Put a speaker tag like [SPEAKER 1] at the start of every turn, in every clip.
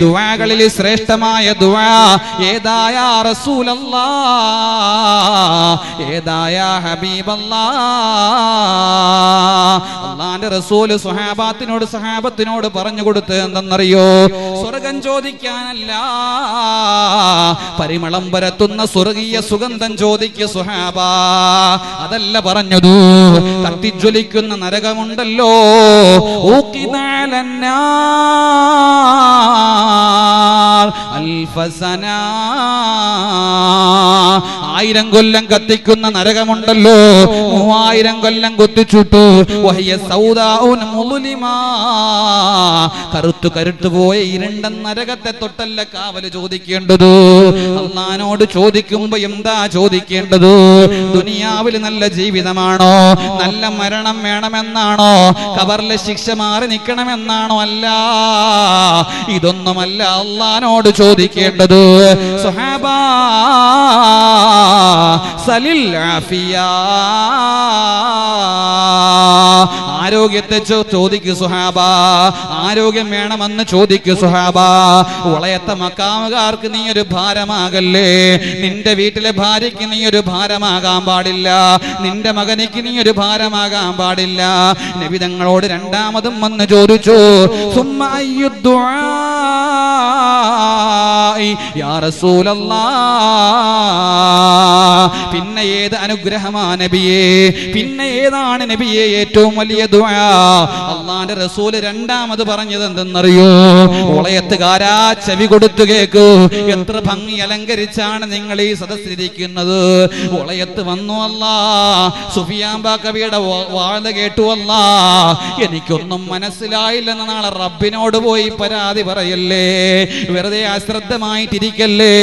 [SPEAKER 1] ദുആകളിൽ ശ്രേഷ്ഠമായ ദുവാ ഏതായ റസൂലല്ലാ? ഏതായ ഹബീബല്ലാ? അള്ളാന്റെ റസൂൽ സുഹാബാത്തിനോട് സഹാബത്തിനോട് പറഞ്ഞു കൊടുത്ത് എന്തെന്നറിയോ? സ്വർഗം ചോദിക്കാനല്ല. പരിമളം പരത്തുന്ന സ്വർഗീയ സുഗന്ധം ചോദിക്ക സുഹാബ അതല്ല പറഞ്ഞതു. കത്തിജ്വലിക്കുന്ന നരകമുണ്ടല്ലോ. ഊക്കിനാലന്നാർ അൽഫസന ആയിരം കൊല്ലം കത്തിക്കുന്ന നരകമുണ്ടല്ലോ. മൂവായിരം കൊല്ലം കൊത്തിച്ചുട്ടു. കറുത്തു കരുത്തു പോയ ഇരണ്ട നരകത്തെ തൊട്ടല്ല കാവൽ ചോദിക്കേണ്ടത്. അന്നാനോട് ചോദിക്കുമ്പോ എന്താ ചോദിക്കേണ്ടത്? ദുനിയാവിൽ നല്ല ജീവിതമാണോ? നല്ല മരണം വേണമെന്നാണോ? കബറിലെ ശിക്ഷ മാറി നിൽക്കണമെന്നാണോ അല്ല? ഇതൊന്നുമല്ല അള്ളഹാനോട് ചോദിക്കേണ്ടത്. സുഹാബാ സലിൽ ആഫിയാ. ആരോഗ്യത്തെ ചോദിക്കു സുഹാബ. ആരോഗ്യം വേണമെന്ന് ചോദിക്കു സുഹാബ. ഉളയത്തെ മക്കാമുകാർക്ക് നീ ഒരു ഭാരമാകല്ലേ? നിന്റെ വീട്ടിലെ ഭാര്യയ്ക്ക് നീ ഒരു ഭാരമാകാൻ പാടില്ല. നിന്റെ മകനിക്ക് നീ ഒരു ഭാരമാകാൻ പാടില്ല. നബിതങ്ങളോട് രണ്ടാമതും വന്ന് ചോദിച്ചു സുമ്മ പിന്നെ ഏത് അനുഗ്രഹമാ നബിയെ? പിന്നെ ഏതാണ് നബിയെ ഏറ്റവും വലിയ ദുആ? അള്ളാന്റെ റസൂൽ രണ്ടാമത് പറഞ്ഞത് എന്തെന്നറിയോ? ഉളയത്തുകാരാ ചെവി കൊടുത്തു കേക്കൂ. എത്ര ഭംഗി അലങ്കരിച്ചാണ് നിങ്ങൾ ഈ സദസ്സിരിക്കുന്നത് ഉളയത്ത് വന്നു അല്ല. സുഫിയാമ്പ കവിയുടെ വാഴ കേട്ടു അല്ല. എനിക്കൊന്നും മനസ്സിലായില്ലെന്ന് നാളെ റബ്ബിനോട് പോയി പരാതി പറയല്ലേ? വെറുതെ അശ്രദ്ധമായിട്ടിരിക്കല്ലേ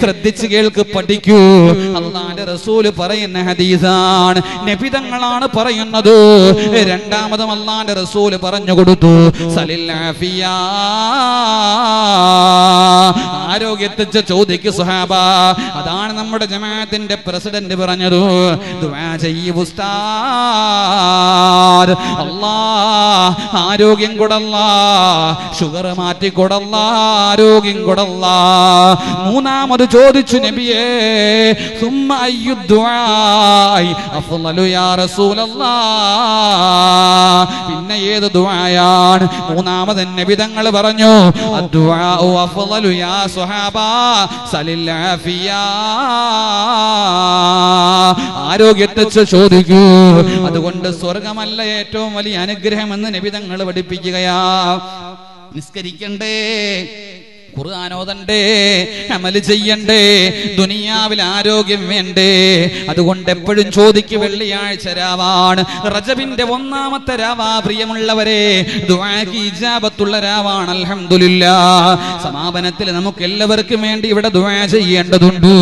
[SPEAKER 1] ശ്രദ്ധിച്ചു കേൾക്ക് പഠിക്കൂ. അള്ളാന്റെ റസൂൽ പറയുന്ന ഹദീസാണ്. നബിതങ്ങളാണ് പറയുന്നത്. രണ്ടാമതും അള്ളാന്റെ റസൂൽ പറഞ്ഞു കൊടുത്തു. സലിൽ. ആരോഗ്യത്തെ ചോദിക്കു സുഹാബ. അതാണ് നമ്മുടെ ജമാഅത്തിന്റെ പ്രസിഡന്റ് പറഞ്ഞത്. ആരോഗ്യം കൊടല്ല. ഷുഗർ മാറ്റി കൊടല്ല ആരോഗ്യം കൊടല്ല. മൂന്നാമത് ചോദിച്ചു നബിയേ പിന്നെ ഏത് ദുആയാണ്? മൂന്നാമത് നബി തങ്ങൾ പറഞ്ഞു അദ്ദുആഉ അഫ്ളലു യാ സ്വഹാബ സലിൽ ആഫിയാ ആരോഗ്യത്തെ ചോദിക്കൂ. അതുകൊണ്ട് സ്വർഗമല്ല ഏറ്റവും വലിയ അനുഗ്രഹം എന്ന് നബി തങ്ങൾ പഠിപ്പിക്കുകയാ. നിസ്കരിക്കണ്ടേ. ഖുർആാനോദണ്ടേ അമൽ ചെയ്യണ്ടേ ദുനിയാവിൽ ആരോഗ്യം വേണ്ടേ. അതുകൊണ്ട് എപ്പോഴും ചോദിക്ക് വെള്ളിയാഴ്ച രാവാണ്. റജബിന്റെ ഒന്നാമത്തെ രാവാ പ്രിയമുള്ളവരെ. ദുആക്ക് ഇജാബത്തുള്ള രാവാണ് അൽഹംദുലില്ലാ. സമാപനത്തിൽ നമുക്ക് എല്ലാവർക്കും വേണ്ടി ഇവിടെ ദുആ ചെയ്യേണ്ടതുണ്ട്.